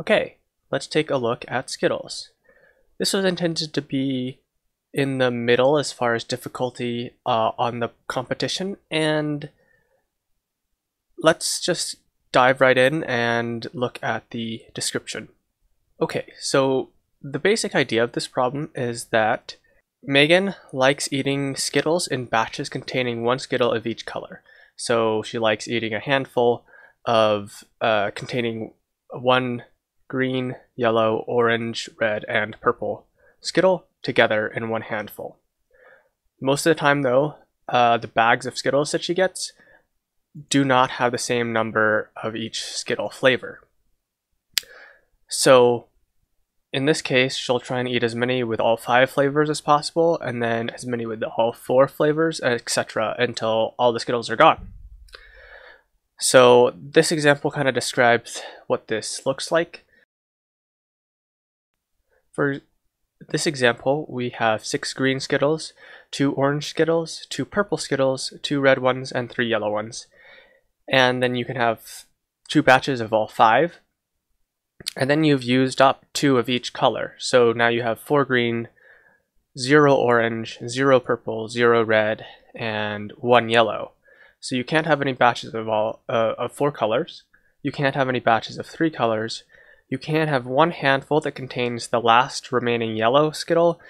Okay, let's take a look at Skittles. This was intended to be in the middle as far as difficulty uh, on the competition, and let's just dive right in and look at the description. Okay, so the basic idea of this problem is that Megan likes eating Skittles in batches containing one Skittle of each color. So she likes eating a handful of uh, containing one green, yellow, orange, red, and purple Skittle together in one handful. Most of the time, though, uh, the bags of Skittles that she gets do not have the same number of each Skittle flavor. So in this case, she'll try and eat as many with all five flavors as possible, and then as many with all four flavors, etc., until all the Skittles are gone. So this example kind of describes what this looks like. For this example, we have six green Skittles, two orange Skittles, two purple Skittles, two red ones, and three yellow ones. And then you can have two batches of all five, and then you've used up two of each color. So now you have four green, zero orange, zero purple, zero red, and one yellow. So you can't have any batches of all uh, of four colors. You can't have any batches of three colors. You can have one handful that contains the last remaining yellow Skittle,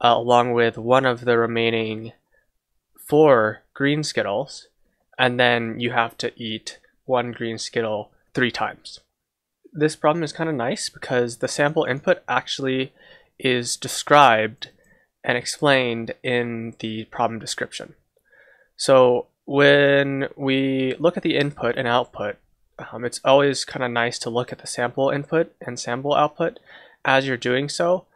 uh, along with one of the remaining four green Skittles, and then you have to eat one green Skittle three times this problem is kind of nice because the sample input actually is described and explained in the problem description. So when we look at the input and output, um, it's always kind of nice to look at the sample input and sample output as you're doing so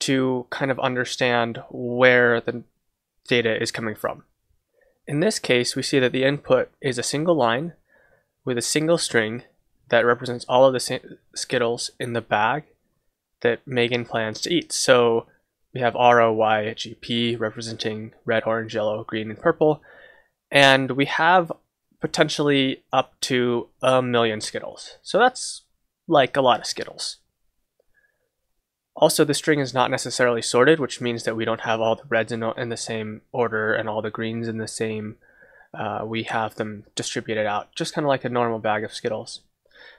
to kind of understand where the data is coming from. In this case, we see that the input is a single line with a single string that represents all of the Skittles in the bag that Megan plans to eat. So we have R, O, Y, G, P representing red, orange, yellow, green, and purple. And we have potentially up to a million Skittles. So that's like a lot of Skittles. Also, the string is not necessarily sorted, which means that we don't have all the reds in, in the same order and all the greens in the same. Uh, we have them distributed out, just kind of like a normal bag of Skittles.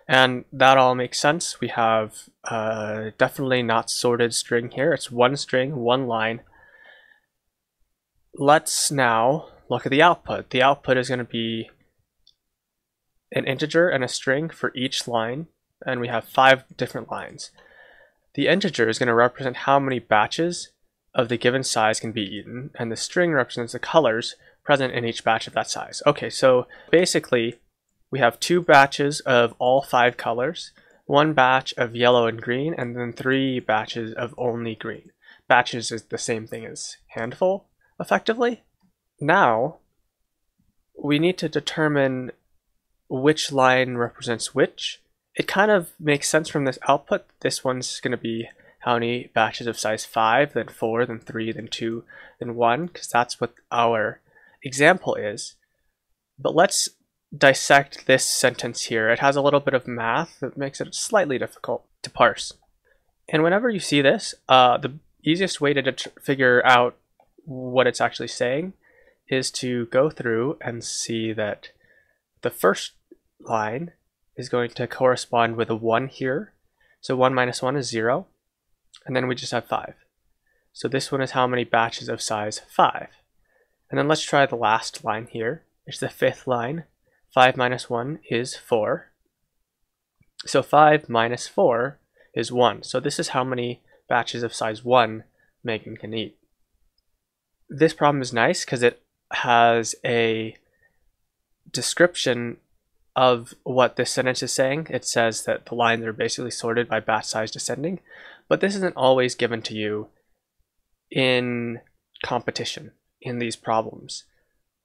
And that all makes sense. We have uh, definitely not sorted string here. It's one string, one line. Let's now look at the output. The output is going to be an integer and a string for each line, and we have five different lines. The integer is going to represent how many batches of the given size can be eaten, and the string represents the colors present in each batch of that size. Okay, so basically we have two batches of all five colors, one batch of yellow and green, and then three batches of only green. Batches is the same thing as handful, effectively. Now, we need to determine which line represents which. It kind of makes sense from this output. This one's going to be how many batches of size 5, then 4, then 3, then 2, then 1, because that's what our example is. But let's dissect this sentence here. It has a little bit of math that makes it slightly difficult to parse. And whenever you see this, uh, the easiest way to figure out what it's actually saying is to go through and see that the first line is going to correspond with a 1 here. So 1 minus 1 is 0. And then we just have 5. So this one is how many batches of size 5. And then let's try the last line here. It's the fifth line. 5 minus 1 is 4. So 5 minus 4 is 1. So this is how many batches of size 1 Megan can eat. This problem is nice because it has a description of what this sentence is saying. It says that the lines are basically sorted by batch size descending, but this isn't always given to you in competition in these problems.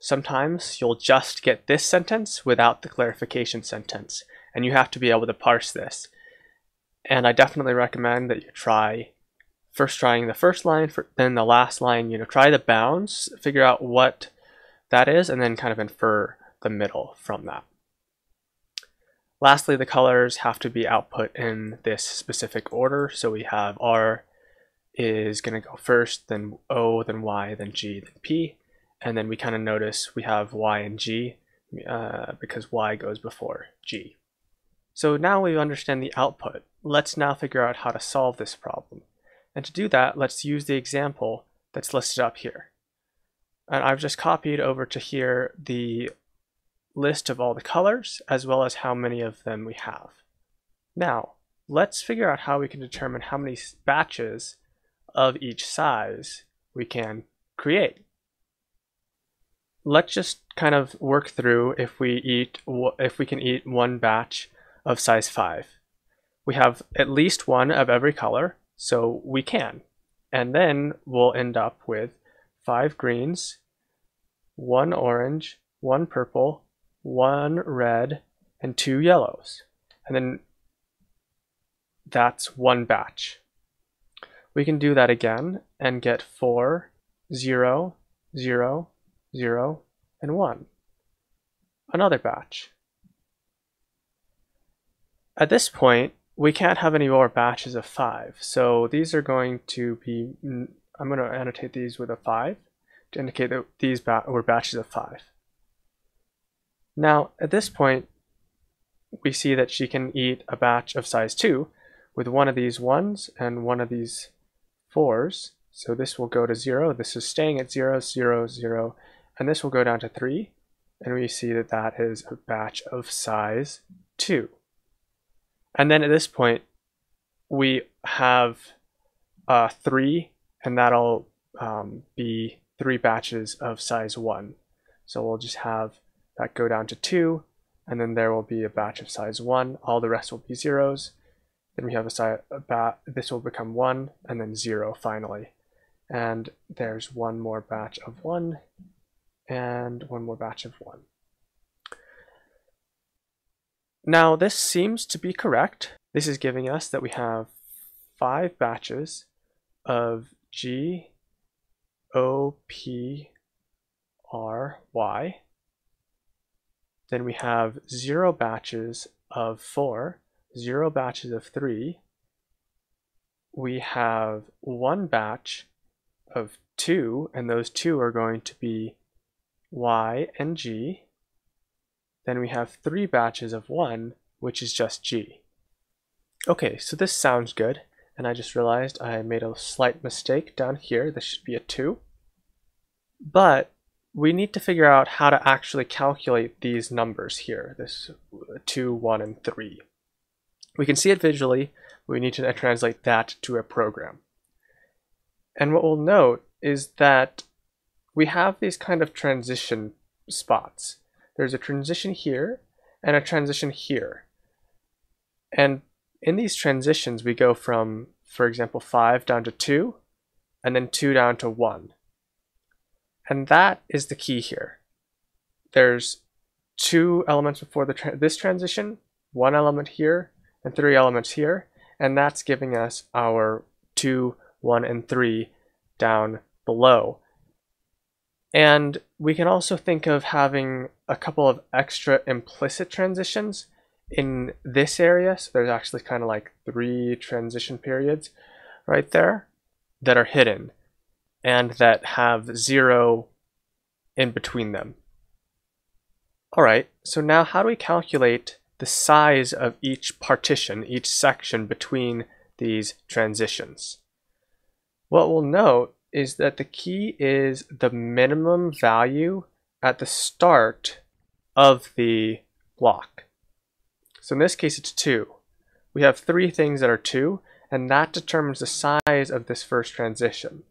Sometimes you'll just get this sentence without the clarification sentence, and you have to be able to parse this. And I definitely recommend that you try first trying the first line, for, then the last line, you know, try the bounds, figure out what that is, and then kind of infer the middle from that. Lastly, the colors have to be output in this specific order. So we have R is going to go first, then O, then Y, then G, then P. And then we kind of notice we have Y and G uh, because Y goes before G. So now we understand the output. Let's now figure out how to solve this problem. And to do that, let's use the example that's listed up here. And I've just copied over to here the list of all the colors as well as how many of them we have. Now, let's figure out how we can determine how many batches of each size we can create. Let's just kind of work through if we eat if we can eat one batch of size 5. We have at least one of every color, so we can. And then we'll end up with five greens, one orange, one purple, one red, and two yellows. And then that's one batch. We can do that again and get 4, 0, 0, 0, and 1. Another batch. At this point, we can't have any more batches of 5, so these are going to be, I'm going to annotate these with a 5 to indicate that these ba were batches of 5. Now, at this point, we see that she can eat a batch of size 2 with one of these 1s and one of these 4s. So this will go to 0, this is staying at 0, 0, 0, and this will go down to 3. And we see that that is a batch of size 2. And then at this point, we have uh, 3, and that'll um, be 3 batches of size 1. So we'll just have that go down to 2, and then there will be a batch of size 1. All the rest will be zeros. Then we have a, size, a this will become 1, and then 0 finally. And there's one more batch of 1, and one more batch of 1. Now this seems to be correct. This is giving us that we have five batches of G, O, P, R, Y. Then we have zero batches of four, zero batches of three. We have one batch of two, and those two are going to be Y and G. Then we have three batches of one, which is just G. Okay, so this sounds good, and I just realized I made a slight mistake down here. This should be a 2. But we need to figure out how to actually calculate these numbers here, this 2, 1, and 3. We can see it visually, we need to translate that to a program. And what we'll note is that we have these kind of transition spots there's a transition here and a transition here. And in these transitions, we go from, for example, 5 down to 2, and then 2 down to 1. And that is the key here. There's two elements before the tra this transition, one element here, and three elements here, and that's giving us our 2, 1, and 3 down below. And we can also think of having a couple of extra implicit transitions in this area. So there's actually kind of like three transition periods right there that are hidden and that have zero in between them. All right, so now how do we calculate the size of each partition, each section between these transitions? What we'll note is that the key is the minimum value at the start of the block. So in this case, it's 2. We have three things that are 2, and that determines the size of this first transition.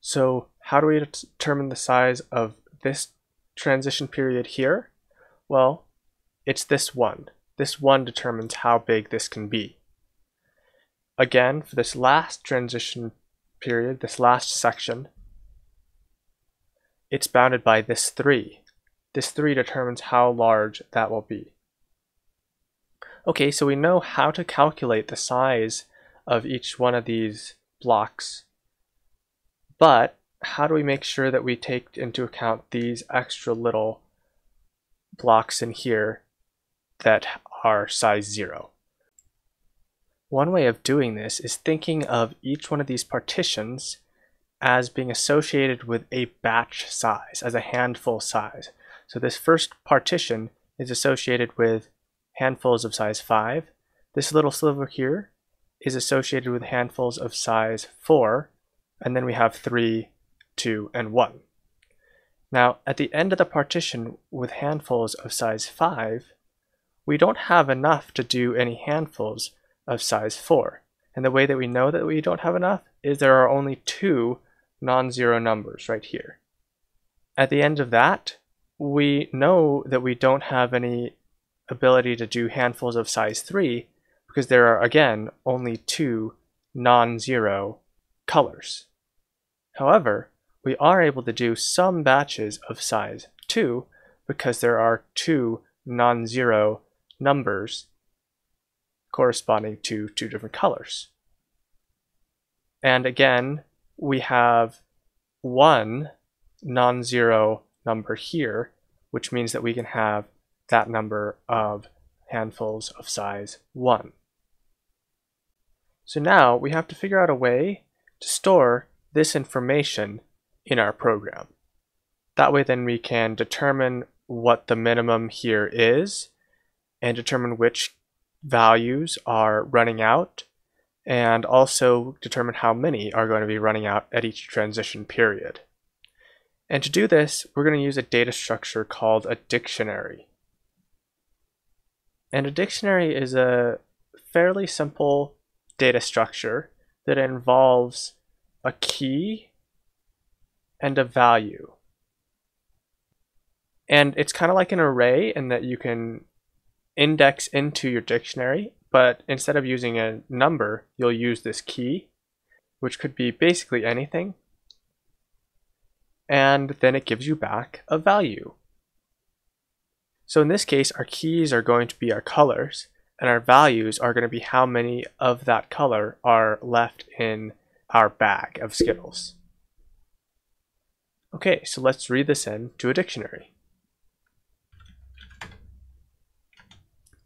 So how do we determine the size of this transition period here? Well, it's this one. This one determines how big this can be. Again, for this last transition period, this last section, it's bounded by this 3. This 3 determines how large that will be. Okay, so we know how to calculate the size of each one of these blocks, but how do we make sure that we take into account these extra little blocks in here that are size 0. One way of doing this is thinking of each one of these partitions as being associated with a batch size, as a handful size. So this first partition is associated with handfuls of size 5. This little sliver here is associated with handfuls of size 4, and then we have 3, 2, and 1. Now, at the end of the partition with handfuls of size 5, we don't have enough to do any handfuls of size 4. And the way that we know that we don't have enough is there are only two non-zero numbers right here. At the end of that, we know that we don't have any ability to do handfuls of size 3 because there are, again, only two non-zero colors. However, we are able to do some batches of size 2 because there are two non-zero numbers corresponding to two different colors. And again, we have one non-zero number here, which means that we can have that number of handfuls of size 1. So now we have to figure out a way to store this information in our program. That way then we can determine what the minimum here is and determine which values are running out and also determine how many are going to be running out at each transition period. And to do this, we're going to use a data structure called a dictionary. And a dictionary is a fairly simple data structure that involves a key and a value. And it's kind of like an array in that you can index into your dictionary, but instead of using a number, you'll use this key, which could be basically anything. And then it gives you back a value. So in this case, our keys are going to be our colors, and our values are going to be how many of that color are left in our bag of Skittles. Okay, so let's read this in to a dictionary.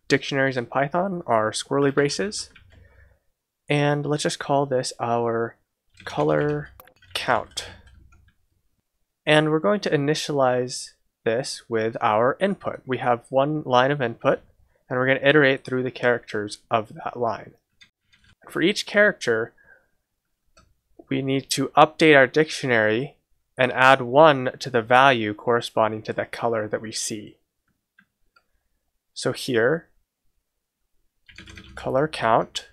dictionaries in Python are squirrely braces. And let's just call this our color count. And we're going to initialize this with our input. We have one line of input, and we're going to iterate through the characters of that line. For each character, we need to update our dictionary and add one to the value corresponding to the color that we see. So here, color count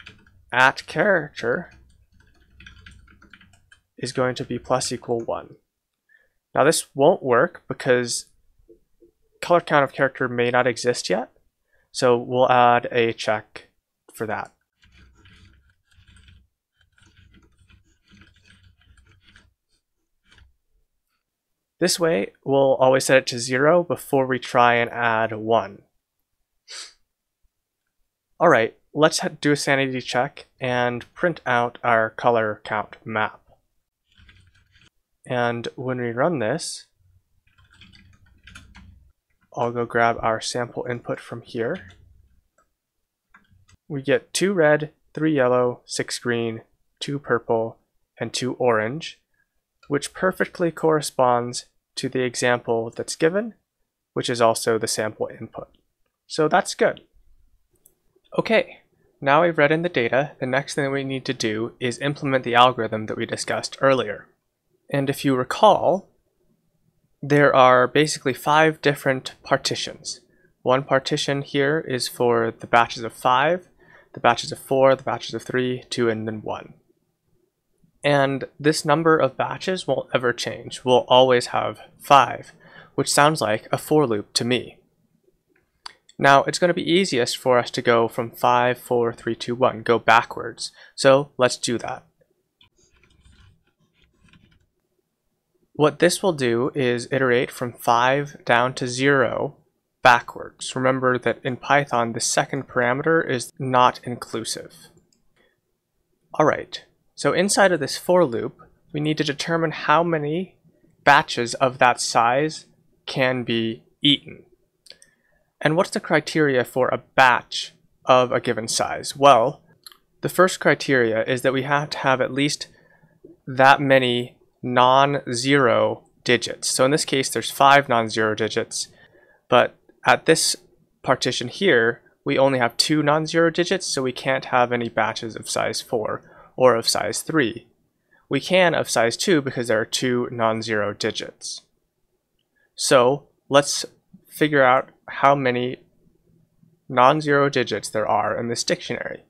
at character is going to be plus equal 1. Now this won't work because color count of character may not exist yet, so we'll add a check for that. This way, we'll always set it to 0 before we try and add 1. All right, let's do a sanity check and print out our color count map. And when we run this, I'll go grab our sample input from here. We get two red, three yellow, six green, two purple, and two orange, which perfectly corresponds to the example that's given, which is also the sample input. So that's good. Okay, now we've read in the data, the next thing we need to do is implement the algorithm that we discussed earlier. And if you recall, there are basically five different partitions. One partition here is for the batches of five, the batches of four, the batches of three, two, and then one. And this number of batches won't ever change. We'll always have five, which sounds like a for loop to me. Now it's going to be easiest for us to go from 5, 4, 3, 2, 1, go backwards. So let's do that. What this will do is iterate from 5 down to 0 backwards. Remember that in Python the second parameter is not inclusive. Alright, so inside of this for loop we need to determine how many batches of that size can be eaten. And what's the criteria for a batch of a given size? Well, the first criteria is that we have to have at least that many non-zero digits. So in this case, there's five non-zero digits, but at this partition here, we only have two non-zero digits, so we can't have any batches of size 4 or of size 3. We can of size 2 because there are two non-zero digits. So let's figure out how many non-zero digits there are in this dictionary.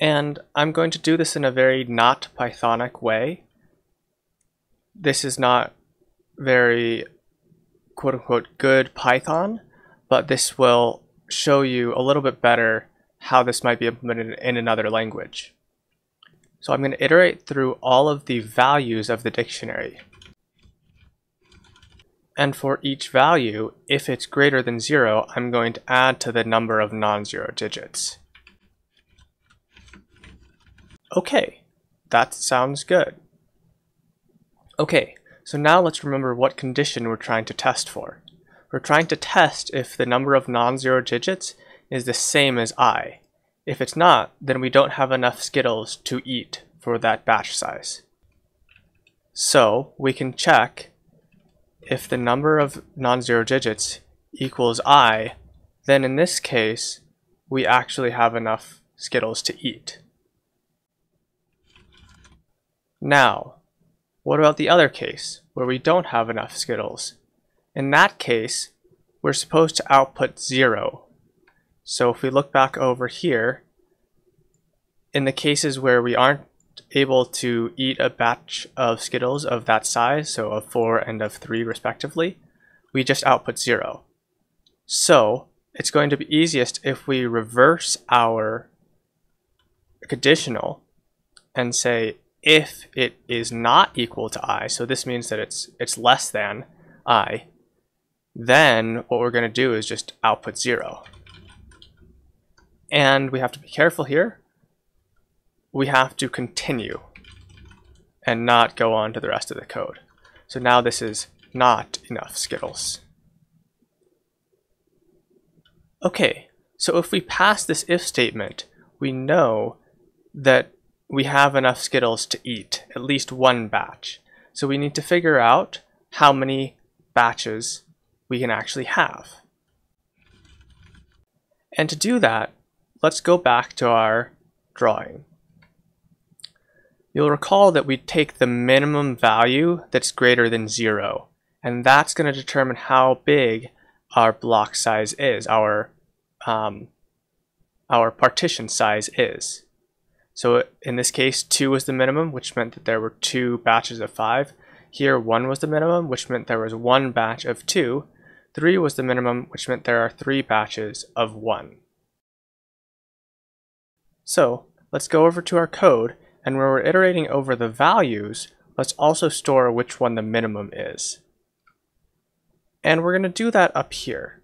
And I'm going to do this in a very not Pythonic way. This is not very quote unquote good Python, but this will show you a little bit better how this might be implemented in another language. So I'm going to iterate through all of the values of the dictionary. And for each value, if it's greater than zero, I'm going to add to the number of non-zero digits. Okay, that sounds good. Okay, so now let's remember what condition we're trying to test for. We're trying to test if the number of non-zero digits is the same as i. If it's not, then we don't have enough Skittles to eat for that batch size. So we can check if the number of non-zero digits equals i, then in this case, we actually have enough Skittles to eat. Now, what about the other case, where we don't have enough Skittles? In that case, we're supposed to output 0. So if we look back over here, in the cases where we aren't able to eat a batch of Skittles of that size, so of 4 and of 3 respectively, we just output 0. So it's going to be easiest if we reverse our conditional and say if it is not equal to i, so this means that it's it's less than i, then what we're going to do is just output 0. And we have to be careful here. We have to continue and not go on to the rest of the code. So now this is not enough Skittles. Okay, so if we pass this if statement, we know that we have enough Skittles to eat, at least one batch. So we need to figure out how many batches we can actually have. And to do that, let's go back to our drawing. You'll recall that we take the minimum value that's greater than zero, and that's going to determine how big our block size is, our, um, our partition size is. So in this case, 2 was the minimum, which meant that there were two batches of 5. Here, 1 was the minimum, which meant there was one batch of 2. 3 was the minimum, which meant there are three batches of 1. So let's go over to our code, and where we're iterating over the values, let's also store which one the minimum is. And we're going to do that up here.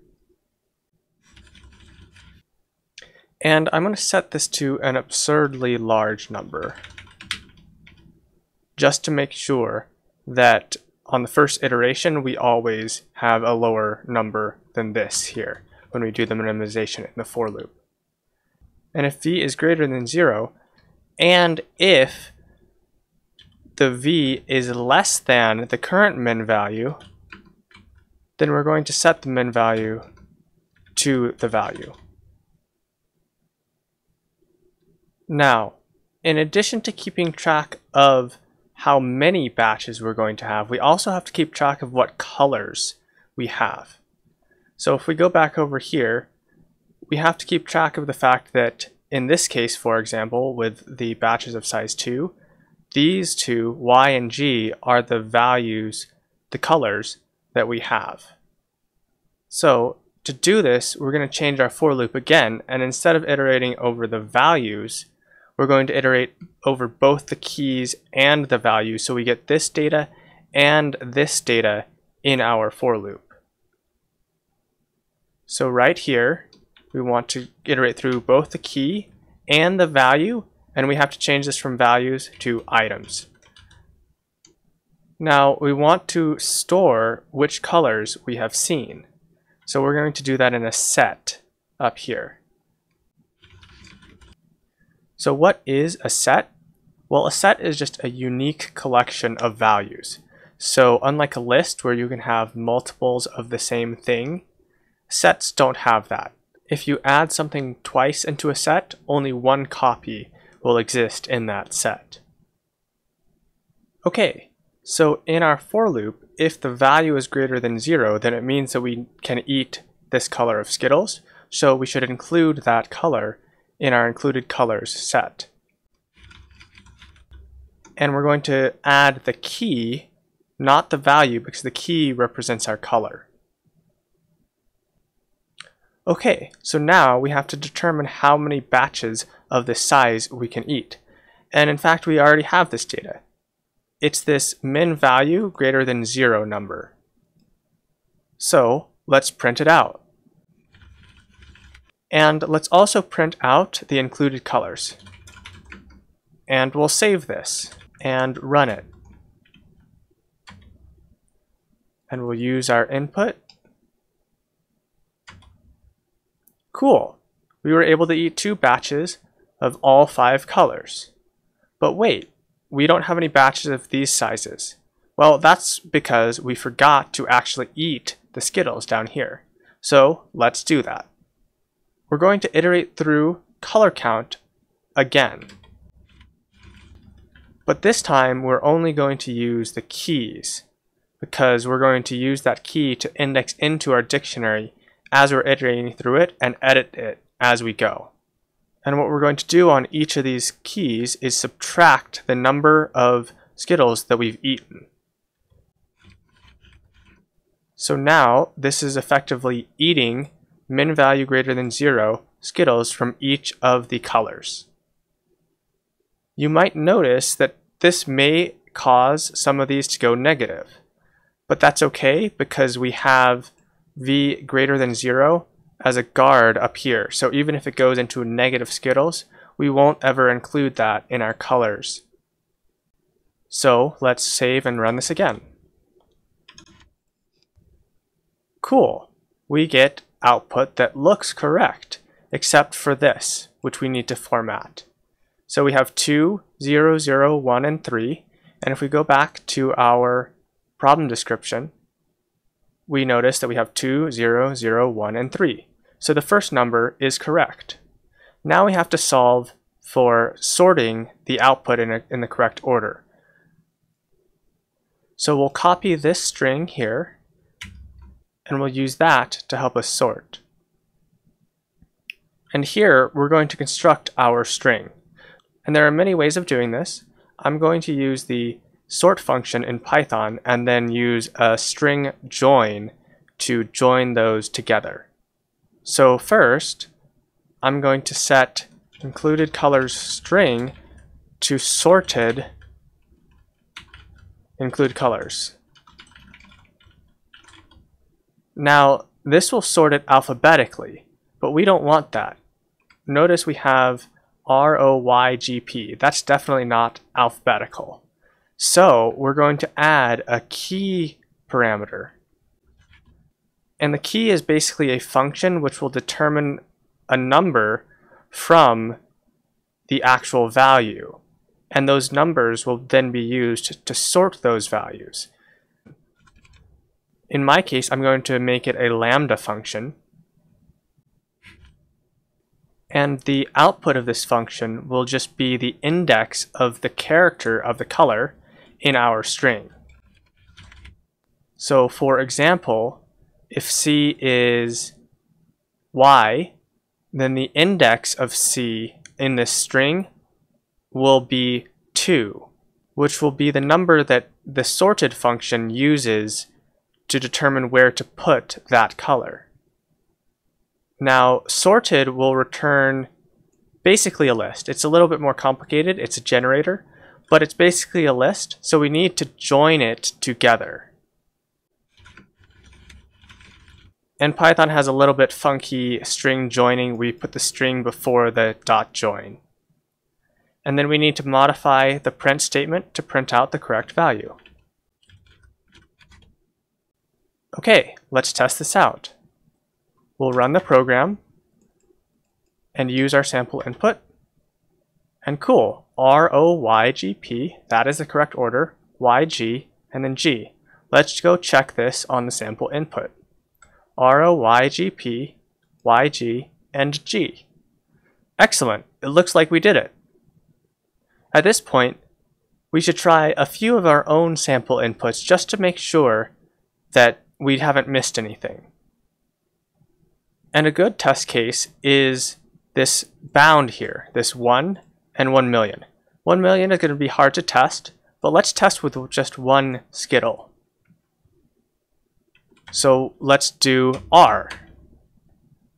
And I'm going to set this to an absurdly large number just to make sure that on the first iteration we always have a lower number than this here when we do the minimization in the for loop. And if v is greater than 0, and if the v is less than the current min value, then we're going to set the min value to the value. Now, in addition to keeping track of how many batches we're going to have, we also have to keep track of what colors we have. So if we go back over here, we have to keep track of the fact that in this case, for example, with the batches of size 2, these two, y and g, are the values, the colors that we have. So to do this, we're going to change our for loop again, and instead of iterating over the values, we're going to iterate over both the keys and the values so we get this data and this data in our for loop. So right here, we want to iterate through both the key and the value, and we have to change this from values to items. Now we want to store which colors we have seen. So we're going to do that in a set up here. So what is a set? Well, a set is just a unique collection of values. So unlike a list where you can have multiples of the same thing, sets don't have that. If you add something twice into a set, only one copy will exist in that set. Okay, so in our for loop, if the value is greater than zero, then it means that we can eat this color of Skittles, so we should include that color in our included colors set. And we're going to add the key, not the value, because the key represents our color. Okay, so now we have to determine how many batches of this size we can eat. And in fact, we already have this data it's this min value greater than zero number. So let's print it out. And let's also print out the included colors. And we'll save this and run it. And we'll use our input. Cool. We were able to eat two batches of all five colors. But wait, we don't have any batches of these sizes. Well, that's because we forgot to actually eat the Skittles down here. So let's do that. We're going to iterate through color count again. But this time we're only going to use the keys because we're going to use that key to index into our dictionary as we're iterating through it and edit it as we go. And what we're going to do on each of these keys is subtract the number of Skittles that we've eaten. So now this is effectively eating min value greater than zero Skittles from each of the colors. You might notice that this may cause some of these to go negative, but that's okay because we have v greater than zero as a guard up here. So even if it goes into negative Skittles, we won't ever include that in our colors. So let's save and run this again. Cool. We get output that looks correct, except for this, which we need to format. So we have 2, 0, 0, 1, and 3. And if we go back to our problem description, we notice that we have 2, 0, 0, 1, and 3. So the first number is correct. Now we have to solve for sorting the output in, a, in the correct order. So we'll copy this string here, and we'll use that to help us sort. And here, we're going to construct our string. And there are many ways of doing this. I'm going to use the sort function in Python and then use a string join to join those together. So first, I'm going to set included colors string to sorted include colors. Now, this will sort it alphabetically, but we don't want that. Notice we have ROYGP. That's definitely not alphabetical. So we're going to add a key parameter and the key is basically a function which will determine a number from the actual value. And those numbers will then be used to sort those values. In my case, I'm going to make it a lambda function. And the output of this function will just be the index of the character of the color in our string. So for example, if C is Y, then the index of C in this string will be 2, which will be the number that the sorted function uses to determine where to put that color. Now, sorted will return basically a list. It's a little bit more complicated. It's a generator, but it's basically a list, so we need to join it together. And Python has a little bit funky string joining. We put the string before the dot join. And then we need to modify the print statement to print out the correct value. Okay, let's test this out. We'll run the program and use our sample input. And cool, R-O-Y-G-P, that is the correct order, Y-G, and then G. Let's go check this on the sample input. R-O-Y-G-P, Y-G, and G. Excellent, it looks like we did it. At this point, we should try a few of our own sample inputs just to make sure that we haven't missed anything. And a good test case is this bound here, this 1 and 1 million. 1 million is going to be hard to test, but let's test with just one skittle. So let's do R.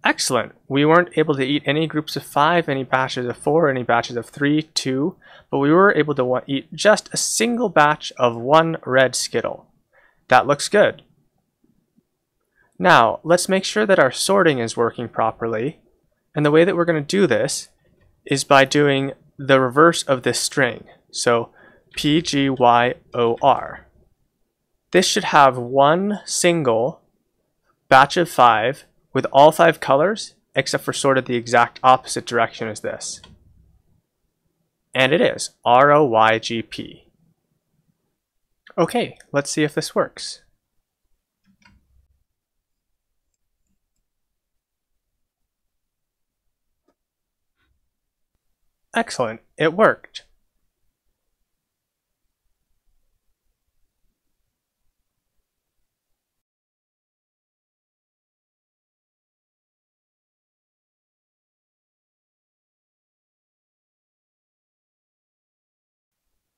Excellent. We weren't able to eat any groups of 5, any batches of 4, any batches of 3, 2, but we were able to eat just a single batch of one red skittle. That looks good. Now, let's make sure that our sorting is working properly. And the way that we're going to do this is by doing the reverse of this string. So PGYOR. This should have one single batch of five with all five colors, except for sorted the exact opposite direction as this. And it is R-O-Y-G-P. Okay, let's see if this works. Excellent, it worked.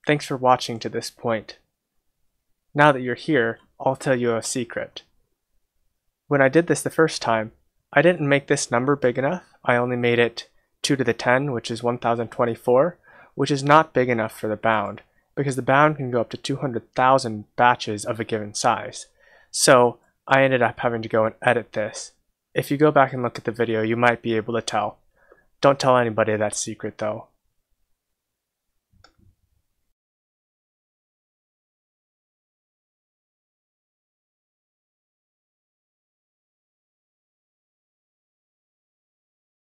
Thanks for watching to this point. Now that you're here, I'll tell you a secret. When I did this the first time, I didn't make this number big enough. I only made it 2 to the 10, which is 1024, which is not big enough for the bound, because the bound can go up to 200,000 batches of a given size. So I ended up having to go and edit this. If you go back and look at the video, you might be able to tell. Don't tell anybody that secret though.